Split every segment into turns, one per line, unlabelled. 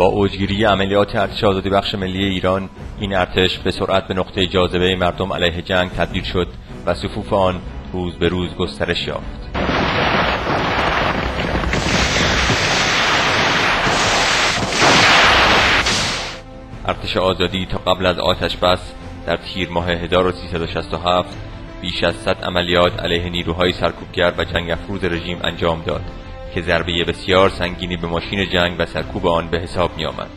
با اوجگیری عملیات ارتش آزادی بخش ملی ایران این ارتش به سرعت به نقطه جاذبه مردم علیه جنگ تبدیل شد و صفوف آن روز به روز گسترش یافت. ارتش آزادی تا قبل از آتش بس در تیر ماه 1367 بیش از 100 عملیات علیه نیروهای سرکوبگر و جنگ افروز رژیم انجام داد. که ضربه بسیار سنگینی به ماشین جنگ و سرکوب آن به حساب می آمد.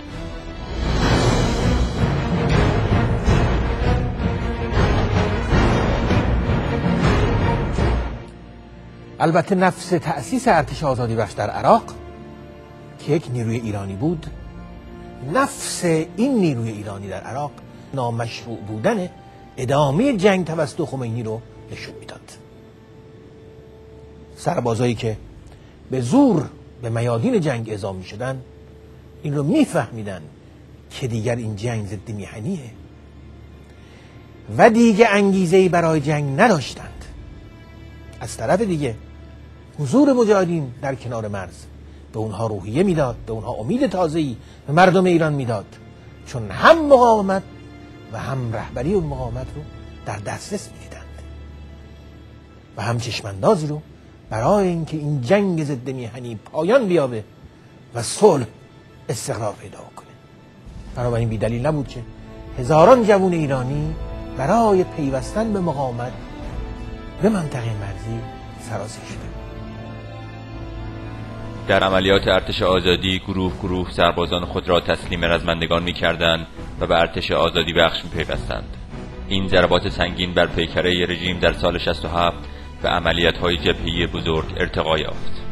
البته نفس تأسیس ارتش آزادی بخش در عراق که یک نیروی ایرانی بود نفس این نیروی ایرانی در عراق نامشروع بودن ادامه جنگ توسط خمینی رو نشون می‌داد سربازایی که به زور به میادین جنگ اعزام می شدن این رو میفهمیدن که دیگر این جنگ ضد میهنیه. و دیگه انگیزه برای جنگ نداشتند. از طرف دیگه حضور مجاهدین در کنار مرز به اونها روحیه می‌داد به اونها امید تازه‌ای به مردم ایران می‌داد. چون هم مقاومت و هم رهبری اون مقاومت رو در دسترس می‌دیدند. و هم چشماندازی رو برای اینکه این جنگ ضد میهنی پایان بیابه و صلح استقرار پیدا کنه بنابراین بی دلیل نبود که هزاران جوون ایرانی برای پیوستن به مقاومت به منطقه مرزی سرازیر شده
در عملیات ارتش آزادی گروه گروه سربازان خود را تسلیم رزمندگان می کردن و به ارتش آزادی بخش می پیوستند. این ضربات سنگین بر پیکره رژیم در سال 67 به عملیات های جبهی بزرگ ارتقا یافت.